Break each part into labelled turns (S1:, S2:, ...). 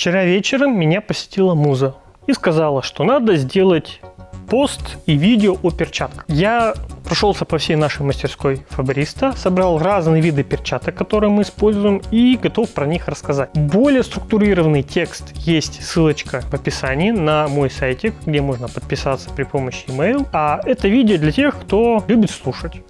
S1: Вчера вечером меня посетила муза и сказала, что надо сделать пост и видео о перчатках. Я прошелся по всей нашей мастерской фабриста, собрал разные виды перчаток, которые мы используем, и готов про них рассказать. Более структурированный текст есть ссылочка в описании на мой сайтик, где можно подписаться при помощи email. А это видео для тех, кто любит слушать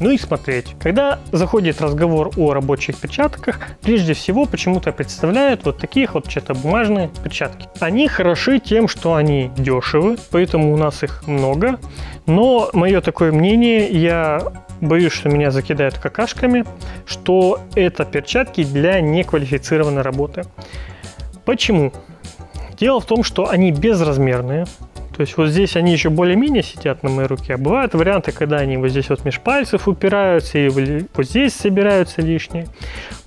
S1: ну и смотреть. Когда заходит разговор о рабочих перчатках, прежде всего почему-то представляют вот таких вот что-то бумажные перчатки. Они хороши тем, что они дешевы, поэтому у нас их много. Но мое такое мнение, я боюсь, что меня закидают какашками, что это перчатки для неквалифицированной работы. Почему? Дело в том, что они безразмерные, то есть вот здесь они еще более-менее сидят на моей руке. А бывают варианты, когда они вот здесь вот меж пальцев упираются и вот здесь собираются лишние.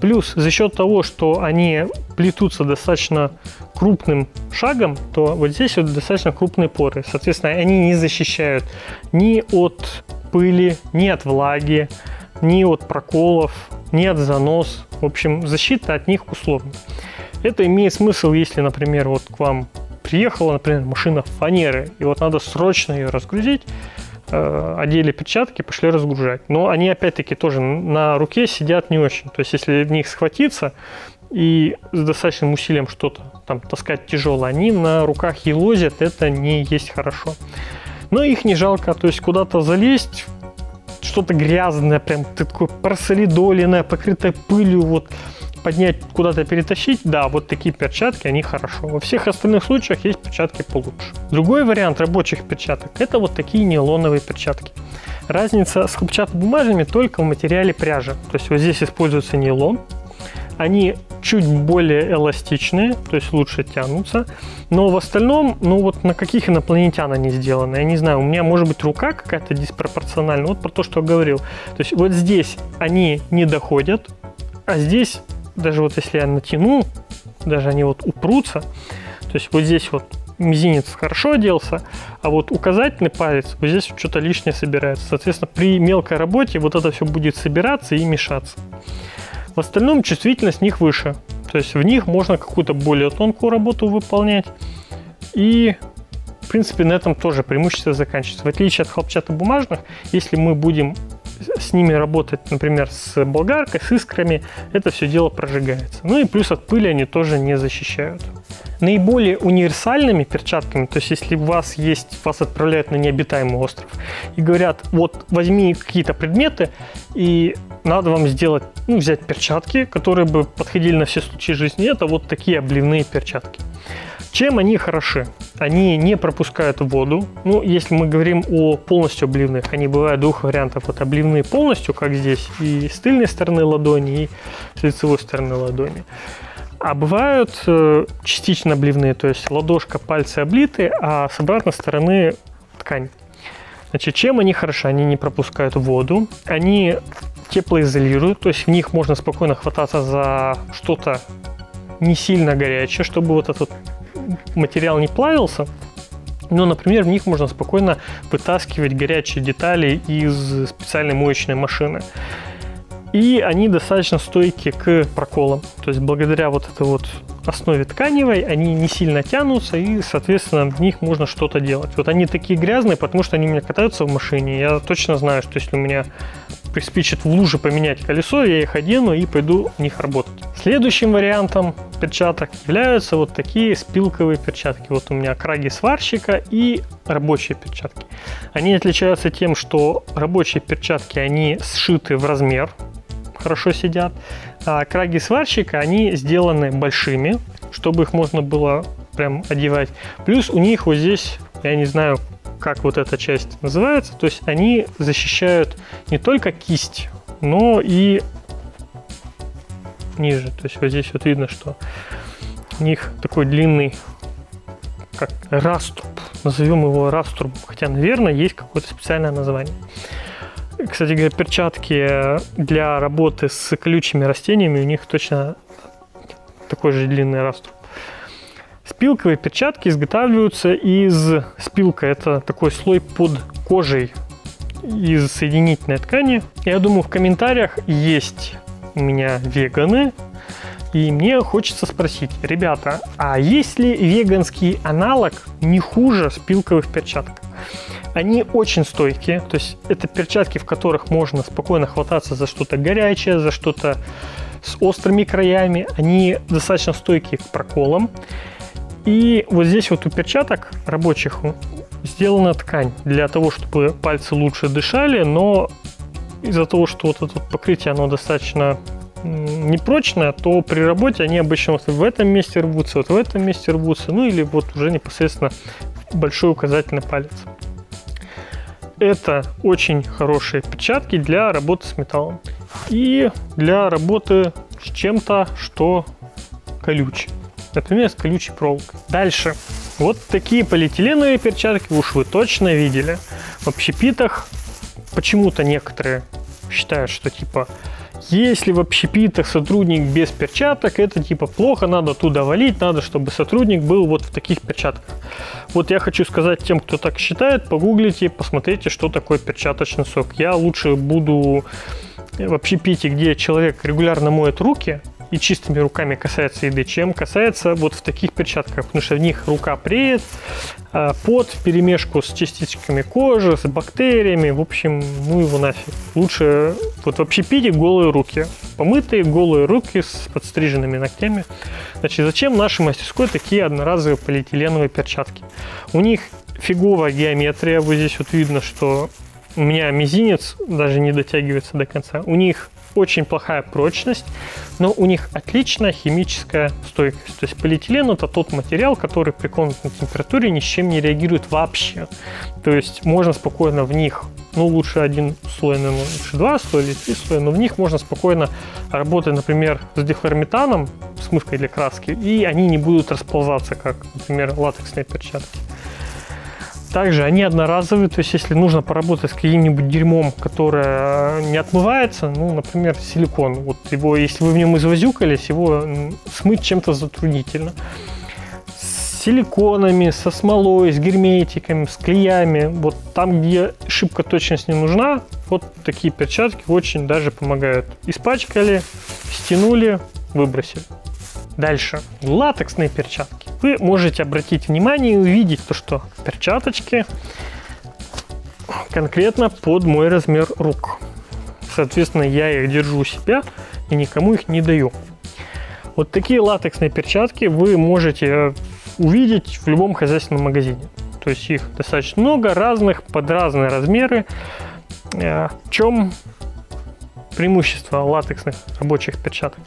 S1: Плюс за счет того, что они плетутся достаточно крупным шагом, то вот здесь вот достаточно крупные поры. Соответственно, они не защищают ни от пыли, ни от влаги, ни от проколов, ни от занос. В общем, защита от них условно. Это имеет смысл, если, например, вот к вам приехала, например, машина фанеры, и вот надо срочно ее разгрузить, э, одели перчатки, пошли разгружать. Но они, опять-таки, тоже на руке сидят не очень. То есть, если в них схватиться и с достаточным усилием что-то там таскать тяжело, они на руках елозят, это не есть хорошо. Но их не жалко, то есть куда-то залезть, что-то грязное, прям ты такое просолидоленное, покрытое пылью, вот поднять, куда-то перетащить, да, вот такие перчатки, они хорошо. Во всех остальных случаях есть перчатки получше. Другой вариант рабочих перчаток – это вот такие нейлоновые перчатки. Разница с хлопчатобумажными только в материале пряжи. То есть вот здесь используется нейлон, они чуть более эластичные, то есть лучше тянутся. Но в остальном, ну вот на каких инопланетян они сделаны? Я не знаю, у меня может быть рука какая-то диспропорциональная. Вот про то, что я говорил. То есть вот здесь они не доходят, а здесь даже вот если я натяну, даже они вот упрутся, то есть вот здесь вот мизинец хорошо оделся, а вот указательный палец, вот здесь что-то лишнее собирается. Соответственно, при мелкой работе вот это все будет собираться и мешаться. В остальном чувствительность них выше. То есть в них можно какую-то более тонкую работу выполнять. И, в принципе, на этом тоже преимущество заканчивается. В отличие от хлопчатобумажных, если мы будем с ними работать, например, с болгаркой, с искрами, это все дело прожигается. Ну и плюс от пыли они тоже не защищают. Наиболее универсальными перчатками, то есть если у вас есть, вас отправляют на необитаемый остров и говорят, вот возьми какие-то предметы и надо вам сделать, ну, взять перчатки, которые бы подходили на все случаи жизни, это вот такие обливные перчатки. Чем они хороши? Они не пропускают воду. Ну, если мы говорим о полностью обливных, они бывают двух вариантов. Вот обливные полностью, как здесь, и с тыльной стороны ладони, и с лицевой стороны ладони. А бывают э, частично обливные, то есть ладошка, пальцы облиты, а с обратной стороны ткань. Значит, чем они хороши? Они не пропускают воду, они теплоизолируют, то есть в них можно спокойно хвататься за что-то не сильно горячее, чтобы вот этот материал не плавился, но, например, в них можно спокойно вытаскивать горячие детали из специальной моечной машины. И они достаточно стойки к проколам. То есть благодаря вот этой вот основе тканевой они не сильно тянутся и, соответственно, в них можно что-то делать. Вот они такие грязные, потому что они у меня катаются в машине. Я точно знаю, что если у меня приспичит в луже поменять колесо, я их одену и пойду в них работать. Следующим вариантом перчаток являются вот такие спилковые перчатки. Вот у меня краги сварщика и рабочие перчатки. Они отличаются тем, что рабочие перчатки, они сшиты в размер, хорошо сидят, а краги сварщика, они сделаны большими, чтобы их можно было прям одевать. Плюс у них вот здесь, я не знаю, как вот эта часть называется. То есть они защищают не только кисть, но и ниже. То есть вот здесь вот видно, что у них такой длинный как раструб. Назовем его раструб. Хотя, наверное, есть какое-то специальное название. Кстати говоря, перчатки для работы с колючими растениями у них точно такой же длинный раструб. Спилковые перчатки изготавливаются из спилка. Это такой слой под кожей из соединительной ткани. Я думаю, в комментариях есть у меня веганы, И мне хочется спросить, ребята, а есть ли веганский аналог не хуже спилковых перчаток? Они очень стойкие, то есть это перчатки, в которых можно спокойно хвататься за что-то горячее, за что-то с острыми краями. Они достаточно стойкие к проколам. И вот здесь вот у перчаток рабочих сделана ткань для того, чтобы пальцы лучше дышали, но из-за того, что вот это покрытие, оно достаточно непрочное, то при работе они обычно вот в этом месте рвутся, вот в этом месте рвутся, ну или вот уже непосредственно большой указательный палец. Это очень хорошие перчатки для работы с металлом и для работы с чем-то, что колючий. Например, с колючей проволокой. Дальше. Вот такие полиэтиленовые перчатки уж вы точно видели. В общепитах почему-то некоторые считают, что типа если в общепитах сотрудник без перчаток, это типа плохо, надо туда валить, надо, чтобы сотрудник был вот в таких перчатках. Вот я хочу сказать тем, кто так считает, погуглите, посмотрите, что такое перчаточный сок. Я лучше буду в общепите, где человек регулярно моет руки, и чистыми руками касается еды, чем касается вот в таких перчатках, потому что в них рука преет, а, пот в перемешку с частичками кожи, с бактериями, в общем, ну его нафиг. Лучше вот в общепите голые руки, помытые голые руки с подстриженными ногтями. Значит, зачем нашей мастерской такие одноразовые полиэтиленовые перчатки? У них фиговая геометрия, вот здесь вот видно, что у меня мизинец даже не дотягивается до конца. У них очень плохая прочность, но у них отличная химическая стойкость. То есть полиэтилен это тот материал, который при комнатной температуре ни с чем не реагирует вообще. То есть можно спокойно в них, ну лучше один слой, наверное, лучше два слоя или три слоя, но в них можно спокойно работать, например, с дихлорометаном, смывкой для краски, и они не будут расползаться, как, например, латексные перчатки. Также они одноразовые, то есть если нужно поработать с каким-нибудь дерьмом, которое не отмывается, ну, например, силикон, вот его, если вы в нем извозюкались, его смыть чем-то затруднительно. С силиконами, со смолой, с герметиками, с клеями, вот там, где шибко точность не нужна, вот такие перчатки очень даже помогают. Испачкали, стянули, выбросили. Дальше. Латексные перчатки. Вы можете обратить внимание и увидеть то, что перчаточки конкретно под мой размер рук. Соответственно, я их держу у себя и никому их не даю. Вот такие латексные перчатки вы можете увидеть в любом хозяйственном магазине. То есть их достаточно много, разных, под разные размеры. Э, в чем преимущество латексных рабочих перчаток?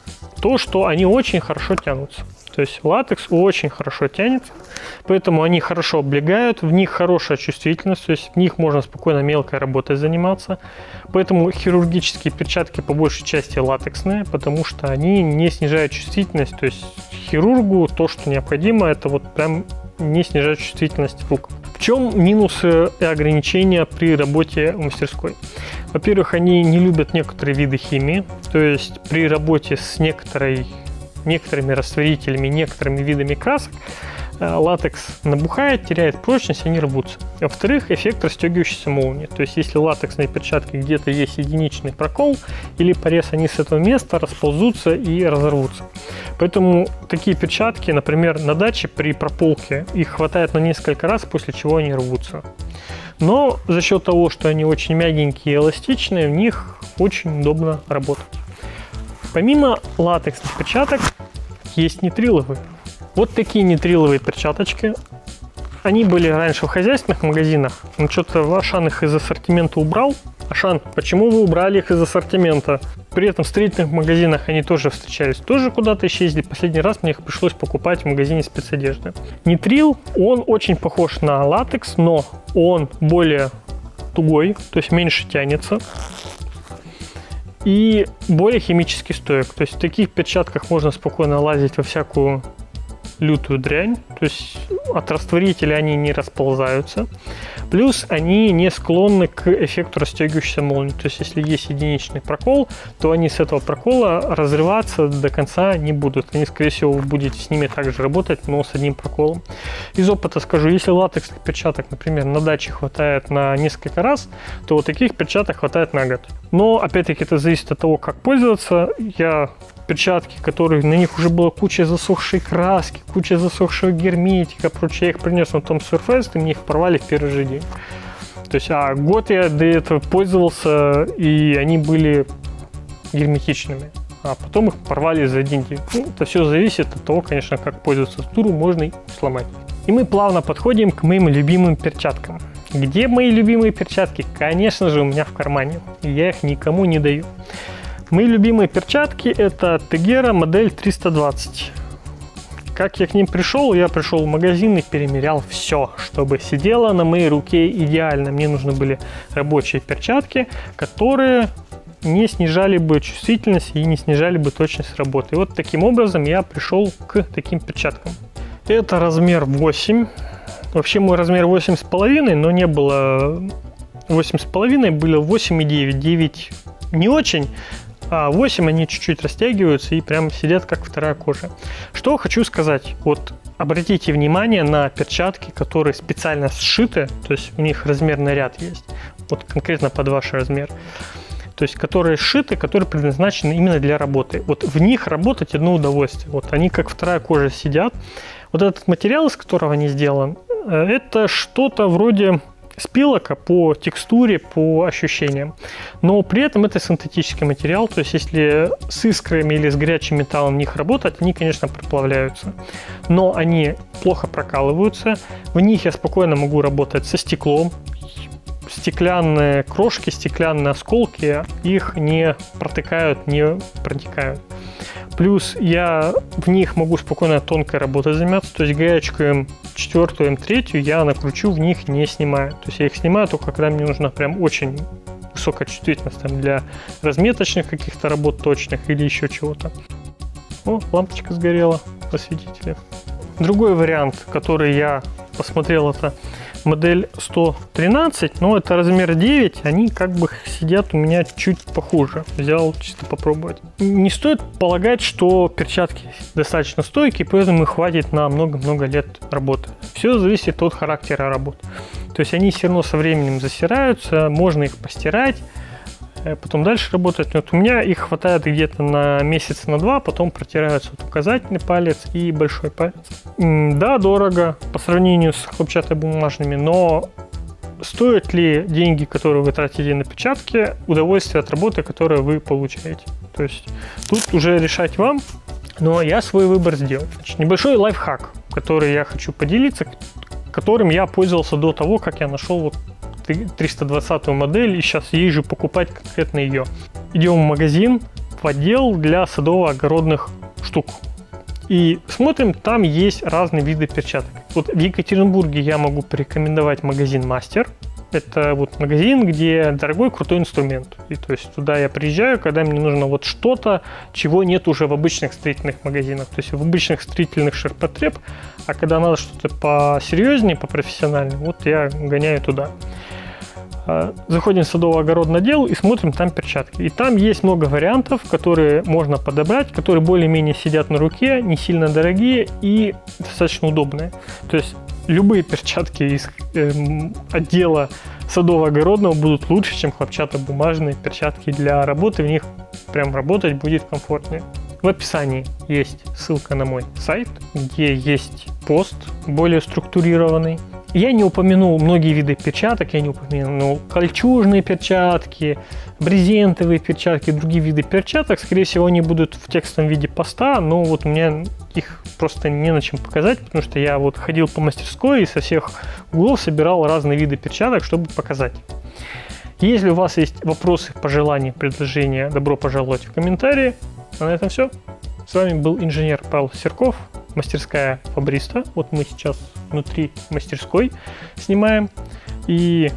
S1: То, что они очень хорошо тянутся. То есть латекс очень хорошо тянется, поэтому они хорошо облегают, в них хорошая чувствительность, то есть в них можно спокойно мелкой работой заниматься. Поэтому хирургические перчатки по большей части латексные, потому что они не снижают чувствительность. То есть хирургу то, что необходимо, это вот прям не снижать чувствительность рук. В чем минусы и ограничения при работе в мастерской? Во-первых, они не любят некоторые виды химии, то есть при работе с некоторой некоторыми растворителями, некоторыми видами красок латекс набухает, теряет прочность, они рвутся. Во-вторых, эффект расстегивающейся молнии. То есть, если латексные перчатки где-то есть единичный прокол или порез, они с этого места расползутся и разорвутся. Поэтому такие перчатки, например, на даче при прополке, их хватает на несколько раз, после чего они рвутся. Но за счет того, что они очень мягенькие и эластичные, в них очень удобно работать. Помимо латексных перчаток есть нитриловые. Вот такие нитриловые перчаточки. Они были раньше в хозяйственных магазинах, но что-то Ашан их из ассортимента убрал. Ашан, почему вы убрали их из ассортимента? При этом в строительных магазинах они тоже встречались, тоже куда-то исчезли. Последний раз мне их пришлось покупать в магазине спецодежды. Нитрил, он очень похож на латекс, но он более тугой, то есть меньше тянется и более химически стоек. То есть в таких перчатках можно спокойно лазить во всякую лютую дрянь, то есть от растворителя они не расползаются. Плюс они не склонны к эффекту расстегивающейся молнии. То есть если есть единичный прокол, то они с этого прокола разрываться до конца не будут. Они, скорее всего, вы будете с ними также работать, но с одним проколом. Из опыта скажу, если латексных перчаток, например, на даче хватает на несколько раз, то вот таких перчаток хватает на год. Но, опять-таки, это зависит от того, как пользоваться. Я перчатки, которые на них уже была куча засохшей краски, куча засохшего герметика, прочее. Я их принес на том Surface, и мне их порвали в первый же день. То есть, а год я до этого пользовался, и они были герметичными. А потом их порвали за один день. Ну, это все зависит от того, конечно, как пользоваться туру, можно и сломать. И мы плавно подходим к моим любимым перчаткам. Где мои любимые перчатки? Конечно же, у меня в кармане. Я их никому не даю. Мои любимые перчатки это Tegera модель 320. Как я к ним пришел? Я пришел в магазин и перемерял все, чтобы сидело на моей руке идеально. Мне нужны были рабочие перчатки, которые не снижали бы чувствительность и не снижали бы точность работы. И вот таким образом я пришел к таким перчаткам. Это размер 8. Вообще мой размер 8,5, но не было 8,5, было 8,9. 9 не очень, а 8 они чуть-чуть растягиваются и прям сидят как вторая кожа. Что хочу сказать. Вот обратите внимание на перчатки, которые специально сшиты, то есть у них размерный ряд есть, вот конкретно под ваш размер. То есть, которые сшиты, которые предназначены именно для работы. Вот в них работать одно удовольствие. Вот они как вторая кожа сидят. Вот этот материал, из которого они сделаны, э, это что-то вроде спилока по текстуре, по ощущениям. Но при этом это синтетический материал, то есть если с искрами или с горячим металлом в них работать, они, конечно, проплавляются. Но они плохо прокалываются, в них я спокойно могу работать со стеклом, стеклянные крошки, стеклянные осколки, их не протыкают, не протекают. Плюс я в них могу спокойно тонкой работой заниматься, то есть гаечку М4, М3 я накручу, в них не снимаю. То есть я их снимаю только когда мне нужна прям очень высокая чувствительность там, для разметочных каких-то работ точных или еще чего-то. О, лампочка сгорела, осветители. Другой вариант, который я посмотрел, это модель 113, но это размер 9, они как бы сидят у меня чуть похуже. Взял чисто попробовать. Не стоит полагать, что перчатки достаточно стойкие, поэтому их хватит на много-много лет работы. Все зависит от характера работы. То есть они все равно со временем засираются, можно их постирать, потом дальше работать. Вот у меня их хватает где-то на месяц, на два, потом протираются вот указательный палец и большой палец. Да, дорого по сравнению с хлопчатобумажными, но стоят ли деньги, которые вы тратите на печатки, удовольствие от работы, которое вы получаете. То есть тут уже решать вам, но я свой выбор сделал. Значит, небольшой лайфхак, который я хочу поделиться, которым я пользовался до того, как я нашел вот 320 модель и сейчас езжу покупать конкретно ее. Идем в магазин, в отдел для садово-огородных штук. И смотрим, там есть разные виды перчаток. Вот в Екатеринбурге я могу порекомендовать магазин Мастер. Это вот магазин, где дорогой крутой инструмент. И то есть туда я приезжаю, когда мне нужно вот что-то, чего нет уже в обычных строительных магазинах. То есть в обычных строительных ширпотреб, а когда надо что-то посерьезнее, попрофессиональнее, вот я гоняю туда. А, заходим в садово-огородный отдел и смотрим там перчатки. И там есть много вариантов, которые можно подобрать, которые более-менее сидят на руке, не сильно дорогие и достаточно удобные. То есть любые перчатки из э, отдела садово-огородного будут лучше, чем хлопчатобумажные перчатки для работы. В них прям работать будет комфортнее. В описании есть ссылка на мой сайт, где есть пост более структурированный, я не упомянул многие виды перчаток, я не упомянул кольчужные перчатки, брезентовые перчатки, другие виды перчаток. Скорее всего, они будут в текстовом виде поста, но вот у меня их просто не на чем показать, потому что я вот ходил по мастерской и со всех углов собирал разные виды перчаток, чтобы показать. Если у вас есть вопросы, пожелания, предложения, добро пожаловать в комментарии. А на этом все. С вами был инженер Павел Серков мастерская Фабриста. Вот мы сейчас внутри мастерской снимаем. И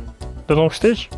S1: до новых встреч!